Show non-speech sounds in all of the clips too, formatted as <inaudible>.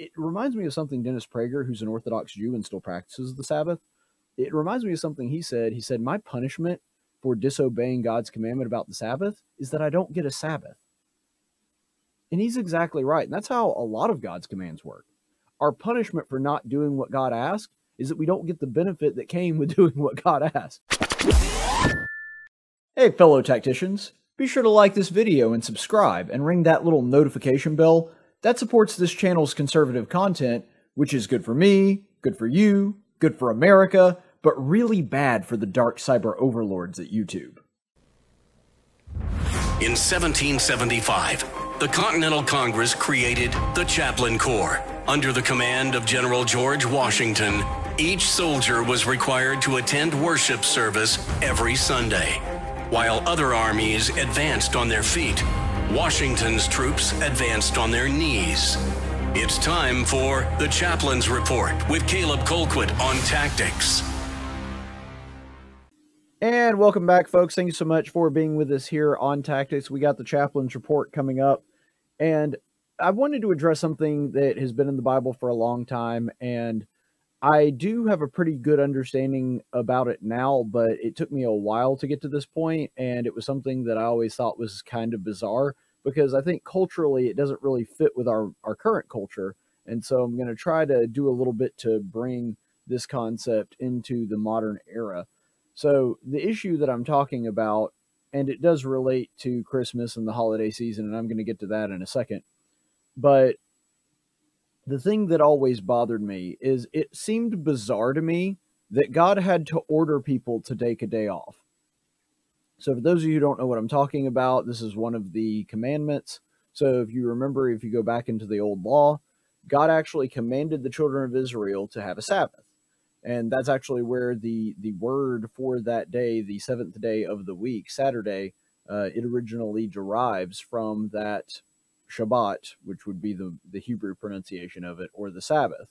it reminds me of something Dennis Prager, who's an Orthodox Jew and still practices the Sabbath. It reminds me of something he said. He said, My punishment for disobeying God's commandment about the Sabbath is that I don't get a Sabbath. And he's exactly right. And that's how a lot of God's commands work. Our punishment for not doing what God asked is that we don't get the benefit that came with <laughs> doing what God asked. Hey, fellow tacticians, be sure to like this video and subscribe and ring that little notification bell. That supports this channel's conservative content, which is good for me, good for you, good for America, but really bad for the dark cyber overlords at YouTube. In 1775, the Continental Congress created the Chaplain Corps. Under the command of General George Washington, each soldier was required to attend worship service every Sunday. While other armies advanced on their feet, Washington's troops advanced on their knees. It's time for the Chaplain's Report with Caleb Colquitt on tactics. And welcome back, folks. Thank you so much for being with us here on Tactics. We got the Chaplain's Report coming up. And I wanted to address something that has been in the Bible for a long time. And I do have a pretty good understanding about it now, but it took me a while to get to this point, And it was something that I always thought was kind of bizarre because I think culturally it doesn't really fit with our, our current culture. And so I'm going to try to do a little bit to bring this concept into the modern era. So the issue that I'm talking about, and it does relate to Christmas and the holiday season, and I'm going to get to that in a second. But the thing that always bothered me is it seemed bizarre to me that God had to order people to take a day off. So, for those of you who don't know what I'm talking about, this is one of the commandments. So, if you remember, if you go back into the old law, God actually commanded the children of Israel to have a Sabbath and that's actually where the the word for that day, the seventh day of the week, Saturday, uh, it originally derives from that Shabbat, which would be the the Hebrew pronunciation of it, or the Sabbath.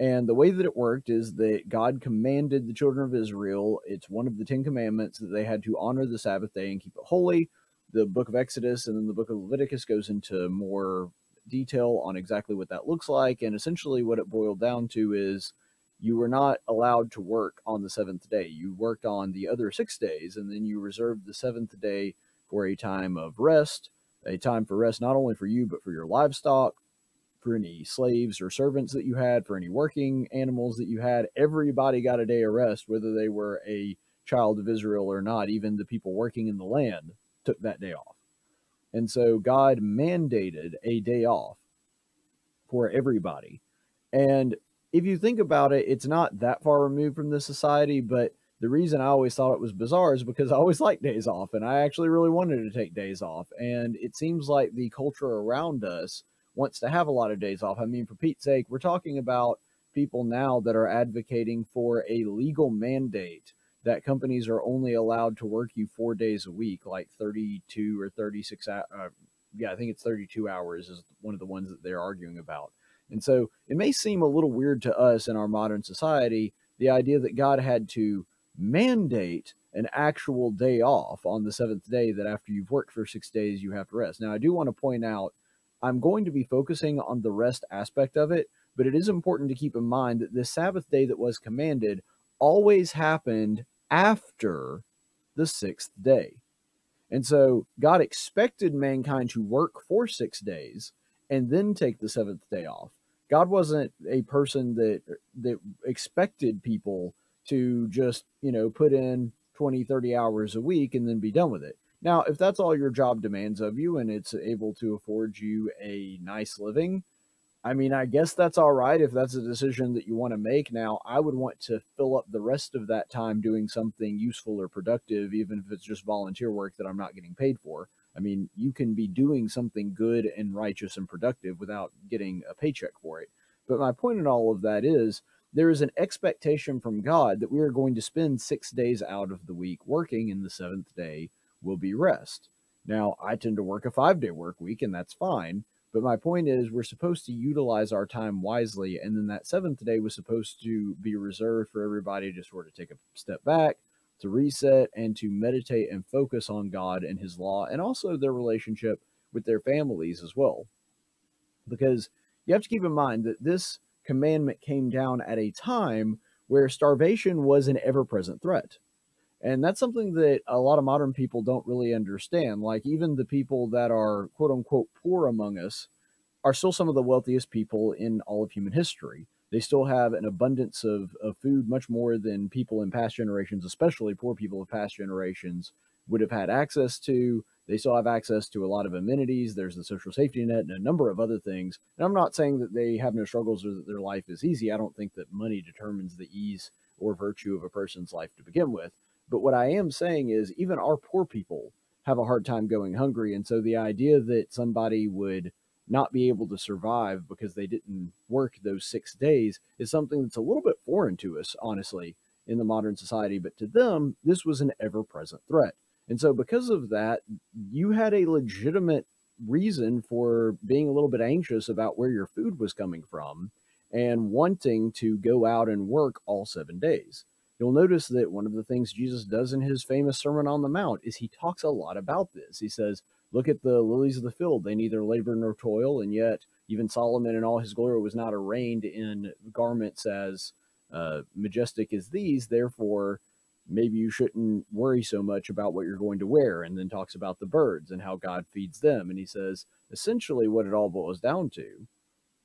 And the way that it worked is that God commanded the children of Israel, it's one of the Ten Commandments that they had to honor the Sabbath day and keep it holy. The book of Exodus and then the book of Leviticus goes into more detail on exactly what that looks like. And essentially, what it boiled down to is you were not allowed to work on the seventh day. You worked on the other six days, and then you reserved the seventh day for a time of rest, a time for rest not only for you, but for your livestock, for any slaves or servants that you had, for any working animals that you had. Everybody got a day of rest, whether they were a child of Israel or not. Even the people working in the land took that day off. And so God mandated a day off for everybody. And if you think about it, it's not that far removed from this society, but the reason I always thought it was bizarre is because I always <laughs> liked days off and I actually really wanted to take days off. And it seems like the culture around us wants to have a lot of days off. I mean, for Pete's sake, we're talking about people now that are advocating for a legal mandate that companies are only allowed to work you four days a week, like 32 or 36. Uh, yeah, I think it's 32 hours is one of the ones that they're arguing about. And so it may seem a little weird to us in our modern society, the idea that God had to mandate an actual day off on the seventh day that after you've worked for six days, you have to rest. Now, I do want to point out, I'm going to be focusing on the rest aspect of it, but it is important to keep in mind that this Sabbath day that was commanded always happened after the sixth day. And so God expected mankind to work for six days and then take the seventh day off. God wasn't a person that that expected people to just, you know, put in 20, 30 hours a week and then be done with it. Now, if that's all your job demands of you and it's able to afford you a nice living, I mean, I guess that's all right if that's a decision that you want to make. Now, I would want to fill up the rest of that time doing something useful or productive, even if it's just volunteer work that I'm not getting paid for. I mean, you can be doing something good and righteous and productive without getting a paycheck for it. But my point in all of that is there is an expectation from God that we are going to spend six days out of the week working, and the seventh day will be rest. Now, I tend to work a five day work week, and that's fine. But my point is, we're supposed to utilize our time wisely. And then that seventh day was supposed to be reserved for everybody just to sort of take a step back, to reset and to meditate and focus on God and His law and also their relationship with their families as well. Because you have to keep in mind that this commandment came down at a time where starvation was an ever present threat. And that's something that a lot of modern people don't really understand. Like, even the people that are quote unquote poor among us are still some of the wealthiest people in all of human history. They still have an abundance of, of food, much more than people in past generations, especially poor people of past generations, would have had access to. They still have access to a lot of amenities. There's the social safety net and a number of other things. And I'm not saying that they have no struggles or that their life is easy. I don't think that money determines the ease or virtue of a person's life to begin with. But what I am saying is, even our poor people have a hard time going hungry. And so the idea that somebody would not be able to survive because they didn't work those six days is something that's a little bit foreign to us, honestly, in the modern society. But to them, this was an ever present threat. And so, because of that, you had a legitimate reason for being a little bit anxious about where your food was coming from and wanting to go out and work all seven days. You'll notice that one of the things Jesus does in his famous Sermon on the Mount is he talks a lot about this. He says, Look at the lilies of the field. They neither labor nor toil, and yet even Solomon in all his glory was not arrayed in garments as uh, majestic as these. Therefore, maybe you shouldn't worry so much about what you're going to wear. And then talks about the birds and how God feeds them. And he says, essentially, what it all boils down to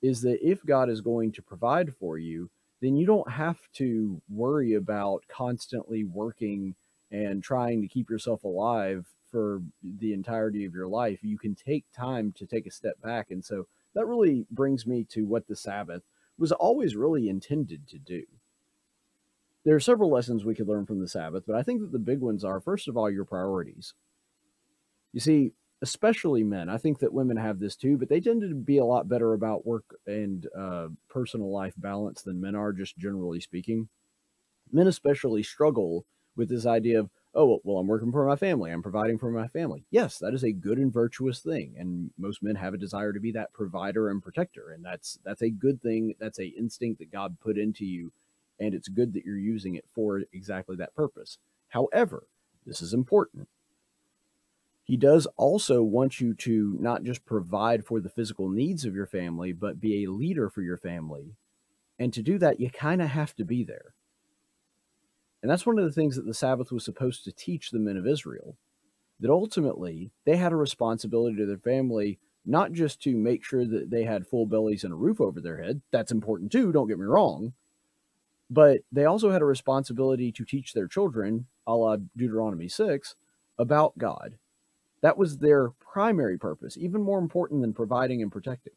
is that if God is going to provide for you, then you don't have to worry about constantly working and trying to keep yourself alive for the entirety of your life. You can take time to take a step back. And so that really brings me to what the Sabbath was always really intended to do. There are several lessons we could learn from the Sabbath, but I think that the big ones are first of all, your priorities. You see, especially men, I think that women have this too, but they tend to be a lot better about work and uh, personal life balance than men are, just generally speaking. Men especially struggle with this idea of, oh, well, I'm working for my family. I'm providing for my family. Yes, that is a good and virtuous thing. And most men have a desire to be that provider and protector. And that's, that's a good thing. That's a instinct that God put into you. And it's good that you're using it for exactly that purpose. However, this is important. He does also want you to not just provide for the physical needs of your family, but be a leader for your family. And to do that, you kind of have to be there. And that's one of the things that the Sabbath was supposed to teach the men of Israel that ultimately they had a responsibility to their family, not just to make sure that they had full bellies and a roof over their head. That's important too, don't get me wrong. But they also had a responsibility to teach their children, a la Deuteronomy 6, about God. That was their primary purpose, even more important than providing and protecting.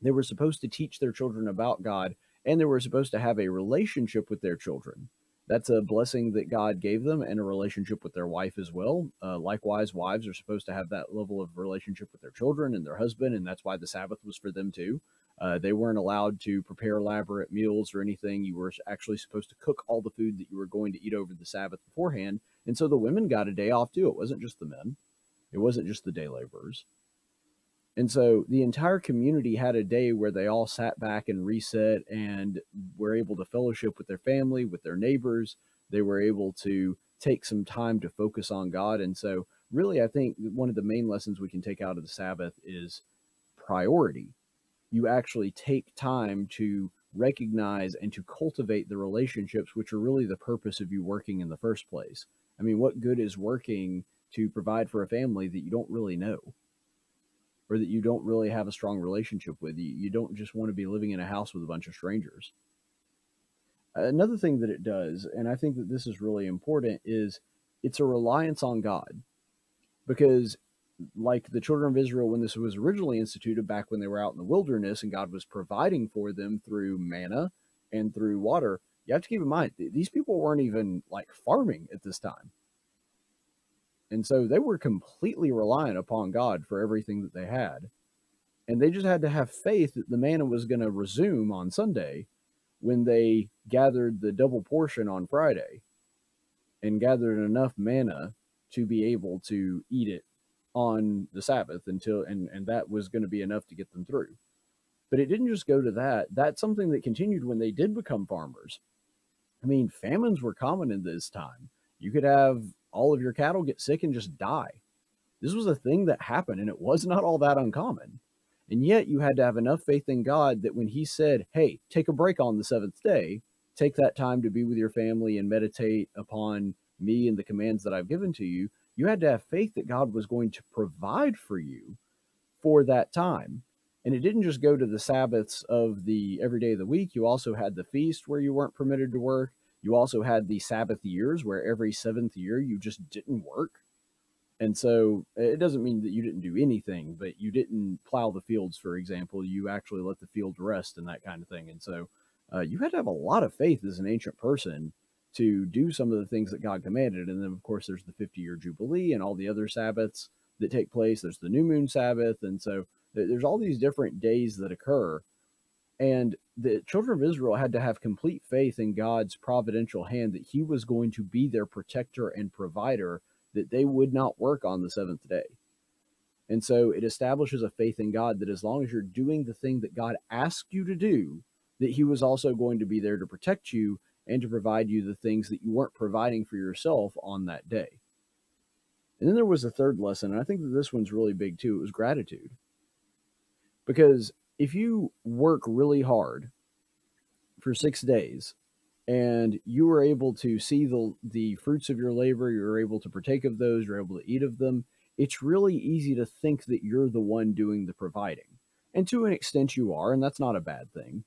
They were supposed to teach their children about God, and they were supposed to have a relationship with their children that's a blessing that God gave them and a relationship with their wife as well. Uh, likewise, wives are supposed to have that level of relationship with their children and their husband, and that's why the Sabbath was for them too. Uh, they weren't allowed to prepare elaborate meals or anything. You were actually supposed to cook all the food that you were going to eat over the Sabbath beforehand. And so the women got a day off too. It wasn't just the men, it wasn't just the day laborers. And so the entire community had a day where they all sat back and reset and were able to fellowship with their family, with their neighbors. They were able to take some time to focus on God. And so, really, I think one of the main lessons we can take out of the Sabbath is priority. You actually take time to recognize and to cultivate the relationships, which are really the purpose of you working in the first place. I mean, what good is working to provide for a family that you don't really know? or that you don't really have a strong relationship with. You, you don't just want to be living in a house with a bunch of strangers. Another thing that it does, and I think that this is really important, is it's a reliance on God. Because, like the children of Israel, when this was originally instituted back when they were out in the wilderness and God was providing for them through manna and through water, you have to keep in mind these people weren't even like farming at this time. And so they were completely reliant upon God for everything that they had. And they just had to have faith that the manna was going to resume on Sunday when they gathered the double portion on Friday and gathered enough manna to be able to eat it on the Sabbath until and, and that was going to be enough to get them through. But it didn't just go to that. That's something that continued when they did become farmers. I mean, famines were common in this time. You could have all of your cattle get sick and just die. This was a thing that happened and it was not all that uncommon. And yet you had to have enough faith in God that when He said, Hey, take a break on the seventh day, take that time to be with your family and meditate upon me and the commands that I've given to you, you had to have faith that God was going to provide for you for that time. And it didn't just go to the Sabbaths of the every day of the week. You also had the feast where you weren't permitted to work. You also had the Sabbath years where every seventh year you just didn't work. And so it doesn't mean that you didn't do anything, but you didn't plow the fields, for example. You actually let the field rest and that kind of thing. And so uh, you had to have a lot of faith as an ancient person to do some of the things that God commanded. And then, of course, there's the 50 year Jubilee and all the other Sabbaths that take place. There's the new moon Sabbath. And so there's all these different days that occur. And the children of Israel had to have complete faith in God's providential hand that He was going to be their protector and provider, that they would not work on the seventh day. And so it establishes a faith in God that as long as you're doing the thing that God asked you to do, that He was also going to be there to protect you and to provide you the things that you weren't providing for yourself on that day. And then there was a third lesson, and I think that this one's really big too. It was gratitude. Because if you work really hard for six days and you were able to see the the fruits of your labor, you're able to partake of those, you're able to eat of them, it's really easy to think that you're the one doing the providing. And to an extent you are, and that's not a bad thing.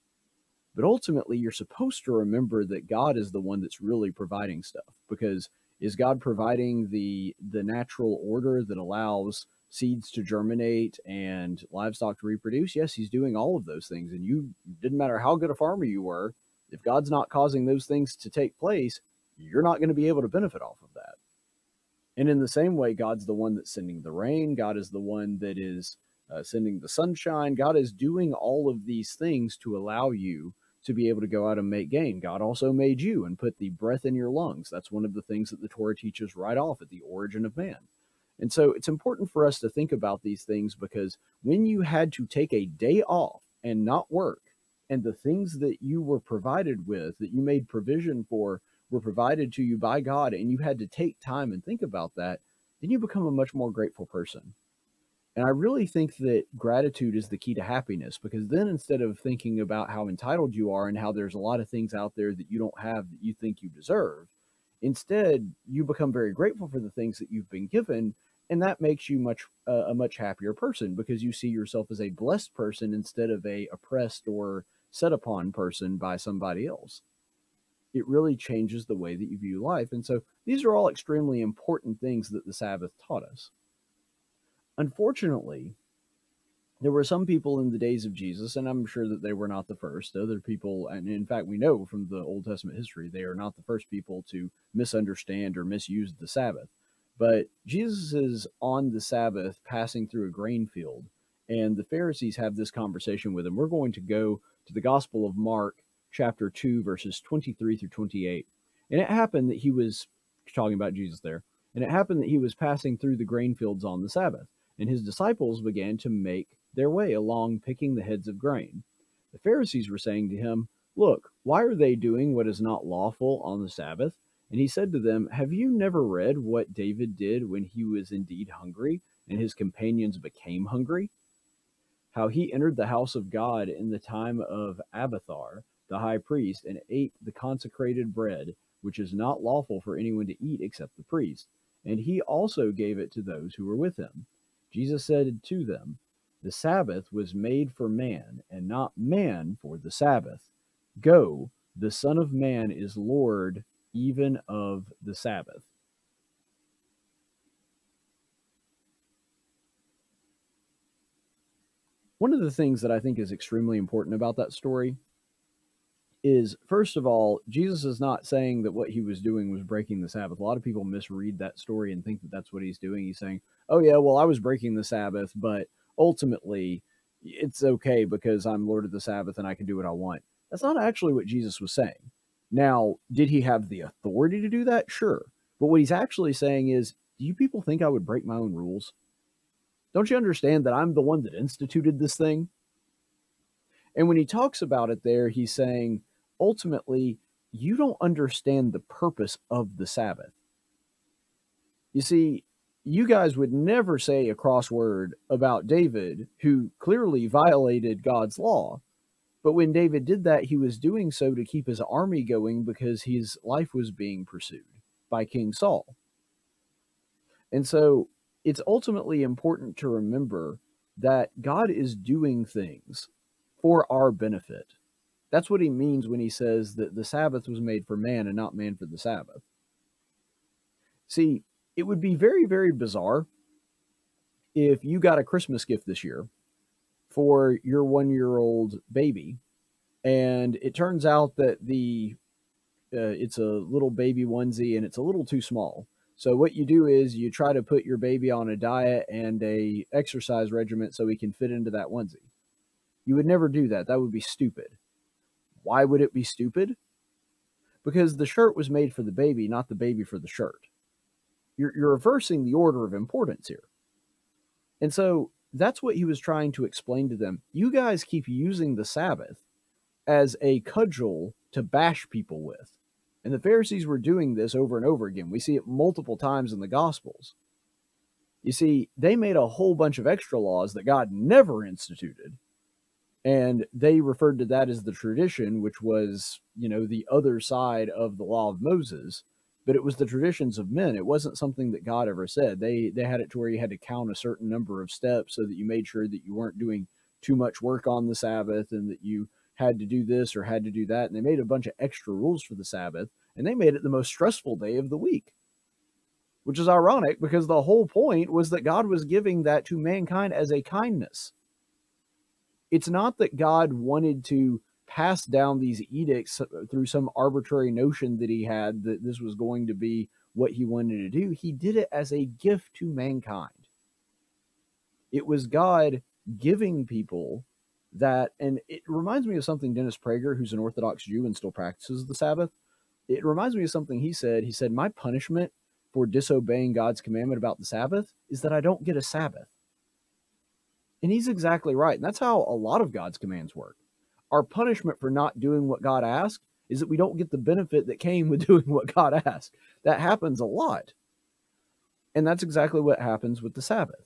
But ultimately, you're supposed to remember that God is the one that's really providing stuff. Because is God providing the the natural order that allows seeds to germinate and livestock to reproduce? Yes, He's doing all of those things. And you didn't matter how good a farmer you were, if God's not causing those things to take place, you're not going to be able to benefit off of that. And in the same way, God's the one that's sending the rain. God is the one that is uh, sending the sunshine. God is doing all of these things to allow you to be able to go out and make gain. God also made you and put the breath in your lungs. That's one of the things that the Torah teaches right off at the origin of man. And so it's important for us to think about these things because when you had to take a day off and not work, and the things that you were provided with, that you made provision for, were provided to you by God, and you had to take time and think about that, then you become a much more grateful person. And I really think that gratitude is the key to happiness because then instead of thinking about how entitled you are and how there's a lot of things out there that you don't have that you think you deserve, instead you become very grateful for the things that you've been given and that makes you much uh, a much happier person because you see yourself as a blessed person instead of a oppressed or set upon person by somebody else. It really changes the way that you view life. And so these are all extremely important things that the Sabbath taught us. Unfortunately, there were some people in the days of Jesus, and I'm sure that they were not the first. Other people, and in fact, we know from the Old Testament history, they are not the first people to misunderstand or misuse the Sabbath. But Jesus is on the Sabbath passing through a grain field, and the Pharisees have this conversation with him. We're going to go to the Gospel of Mark, chapter 2, verses 23 through 28. And it happened that he was talking about Jesus there, and it happened that he was passing through the grain fields on the Sabbath and his disciples began to make their way along picking the heads of grain. The Pharisees were saying to him, Look, why are they doing what is not lawful on the Sabbath? And he said to them, Have you never read what David did when he was indeed hungry, and his companions became hungry? How he entered the house of God in the time of Abiathar, the high priest, and ate the consecrated bread, which is not lawful for anyone to eat except the priest. And he also gave it to those who were with him. Jesus said to them, The Sabbath was made for man, and not man for the Sabbath. Go, the Son of Man is Lord even of the Sabbath. One of the things that I think is extremely important about that story is first of all, Jesus is not saying that what he was doing was breaking the Sabbath. A lot of people misread that story and think that that's what he's doing. He's saying, "Oh yeah, well I was breaking the Sabbath, but ultimately it's okay because I'm Lord of the Sabbath and I can do what I want." That's not actually what Jesus was saying. Now, did he have the authority to do that? Sure. But what he's actually saying is, do you people think I would break my own rules? Don't you understand that I'm the one that instituted this thing? And when he talks about it there, he's saying, ultimately, you don't understand the purpose of the Sabbath. You see, you guys would never say a crossword about David, who clearly violated God's law. But when David did that, he was doing so to keep his army going because his life was being pursued by King Saul. And so it's ultimately important to remember that God is doing things for our benefit. That's what he means when he says that the Sabbath was made for man and not man for the Sabbath. See, it would be very, very bizarre if you got a Christmas gift this year for your one year old baby, and it turns out that the uh, it's a little baby onesie and it's a little too small. So what you do is you try to put your baby on a diet and a exercise regimen so he can fit into that onesie. You would never do that. That would be stupid. Why would it be stupid? Because the shirt was made for the baby, not the baby for the shirt. You're, you're reversing the order of importance here. And so that's what he was trying to explain to them. You guys keep using the Sabbath as a cudgel to bash people with. And the Pharisees were doing this over and over again. We see it multiple times in the Gospels. You see, they made a whole bunch of extra laws that God never instituted. And they referred to that as the tradition, which was, you know, the other side of the law of Moses. But it was the traditions of men. It wasn't something that God ever said. They they had it to where you had to count a certain number of steps so that you made sure that you weren't doing too much work on the Sabbath and that you had to do this or had to do that. And they made a bunch of extra rules for the Sabbath, and they made it the most stressful day of the week, which is ironic because the whole point was that God was giving that to mankind as a kindness. It's not that God wanted to pass down these edicts uh, through some arbitrary notion that he had that this was going to be what he wanted to do. He did it as a gift to mankind. It was God giving people that, and it reminds me of something Dennis Prager, who's an Orthodox Jew and still practices the Sabbath, it reminds me of something he said. He said, My punishment for disobeying God's commandment about the Sabbath is that I don't get a Sabbath. And he's exactly right. And that's how a lot of God's commands work. Our punishment for not doing what God asked is that we don't get the benefit that came with <laughs> doing what God asked. That happens a lot. And that's exactly what happens with the Sabbath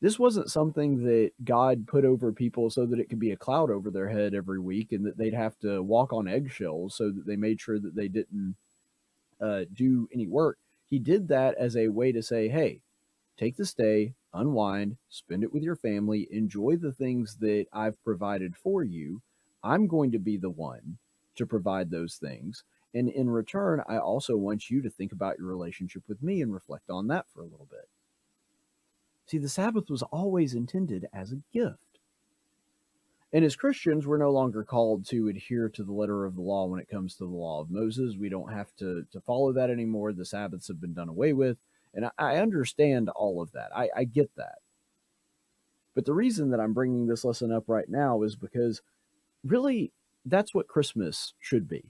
this wasn't something that God put over people so that it could be a cloud over their head every week and that they'd have to walk on eggshells so that they made sure that they didn't uh, do any work. He did that as a way to say, hey, take this day, unwind, spend it with your family, enjoy the things that I've provided for you. I'm going to be the one to provide those things. And in return, I also want you to think about your relationship with me and reflect on that for a little bit. See, the Sabbath was always intended as a gift. And as Christians, we're no longer called to adhere to the letter of the law when it comes to the law of Moses. We don't have to, to follow that anymore. The Sabbaths have been done away with. And I, I understand all of that. I, I get that. But the reason that I'm bringing this lesson up right now is because really that's what Christmas should be.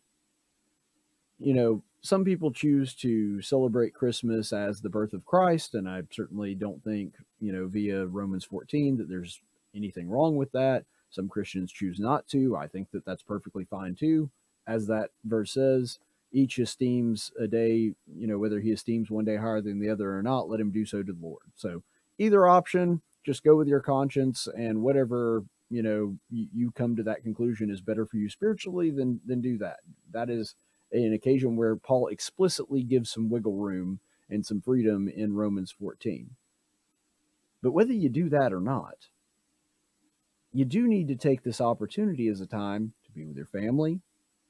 You know, some people choose to celebrate Christmas as the birth of Christ, and I certainly don't think, you know, via Romans 14 that there's anything wrong with that. Some Christians choose not to. I think that that's perfectly fine too. As that verse says, each esteems a day, you know, whether he esteems one day higher than the other or not, let him do so to the Lord. So either option, just go with your conscience and whatever, you know, you, come to that conclusion is better for you spiritually, then then do that. That is an occasion where Paul explicitly gives some wiggle room and some freedom in Romans 14. But whether you do that or not, you do need to take this opportunity as a time to be with your family,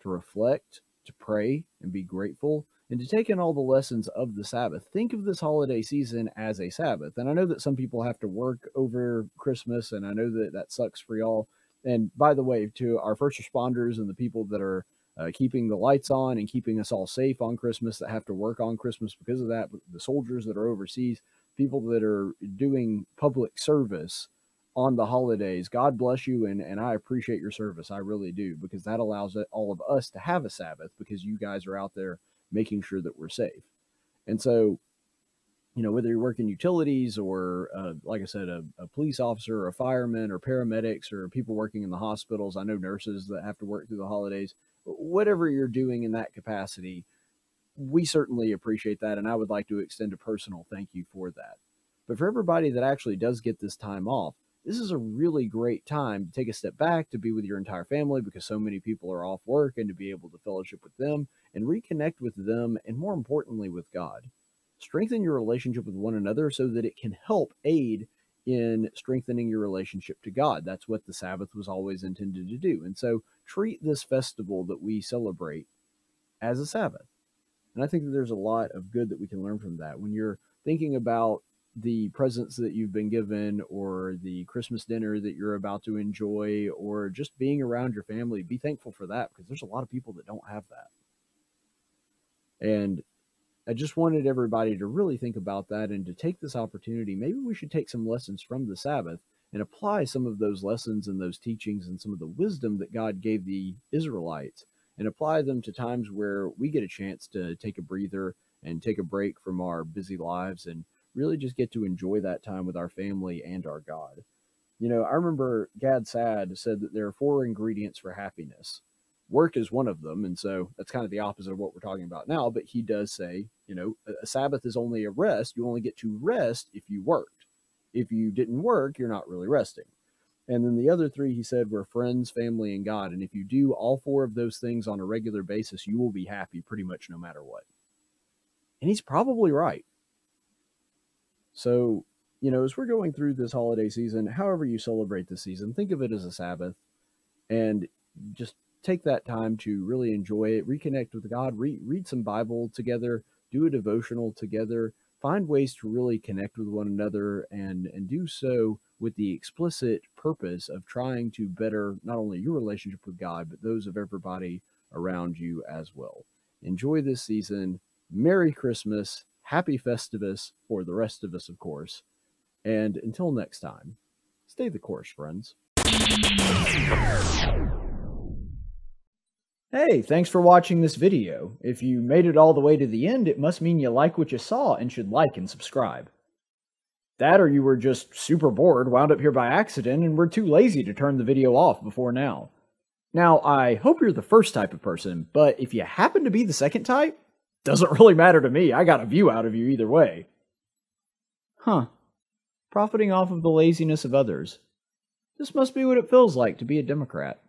to reflect, to pray, and be grateful, and to take in all the lessons of the Sabbath. Think of this holiday season as a Sabbath. And I know that some people have to work over Christmas, and I know that that sucks for y'all. And by the way, to our first responders and the people that are uh, keeping the lights on and keeping us all safe on Christmas that have to work on Christmas because of that. The soldiers that are overseas, people that are doing public service on the holidays, God bless you. And, and I appreciate your service. I really do, because that allows all of us to have a Sabbath because you guys are out there making sure that we're safe. And so, you know, whether you're working utilities or, uh, like I said, a, a, police officer or a fireman or paramedics or people working in the hospitals, I know nurses that have to work through the holidays whatever you're doing in that capacity, we certainly appreciate that. And I would like to extend a personal thank you for that. But for everybody that actually does get this time off, this is a really great time to take a step back to be with your entire family because so many people are off work and to be able to fellowship with them and reconnect with them and more importantly with God. Strengthen your relationship with one another so that it can help aid in strengthening your relationship to God. That's what the Sabbath was always intended to do. And so treat this festival that we celebrate as a Sabbath. And I think that there's a lot of good that we can learn from that. When you're thinking about the presents that you've been given or the Christmas dinner that you're about to enjoy or just being around your family, be thankful for that because there's a lot of people that don't have that. And I just wanted everybody to really think about that and to take this opportunity. Maybe we should take some lessons from the Sabbath and apply some of those lessons and those teachings and some of the wisdom that God gave the Israelites and apply them to times where we get a chance to take a breather and take a break from our busy lives and really just get to enjoy that time with our family and our God. You know, I remember Gad Saad said that there are four ingredients for happiness. Work is one of them, and so that's kind of the opposite of what we're talking about now. But he does say, you know, a Sabbath is only a rest. You only get to rest if you worked. If you didn't work, you're not really resting. And then the other three, he said, were friends, family, and God. And if you do all four of those things on a regular basis, you will be happy pretty much no matter what. And he's probably right. So, you know, as we're going through this holiday season, however you celebrate the season, think of it as a Sabbath and just take that time to really enjoy it, reconnect with God, re- read some Bible together, do a devotional together, find ways to really connect with one another and and do so with the explicit purpose of trying to better not only your relationship with God, but those of everybody around you as well. Enjoy this season. Merry Christmas happy Festivus for the rest of us, of course. And until next time, stay the course, friends. Hey, thanks for watching this video. If you made it all the way to the end, it must mean you like what you saw and should like and subscribe. That or you were just super bored, wound up here by accident, and were too lazy to turn the video off before now. Now, I hope you're the first type of person, but if you happen to be the second type, doesn't really matter to me. I got a view out of you either way. Huh. Profiting off of the laziness of others. This must be what it feels like to be a Democrat.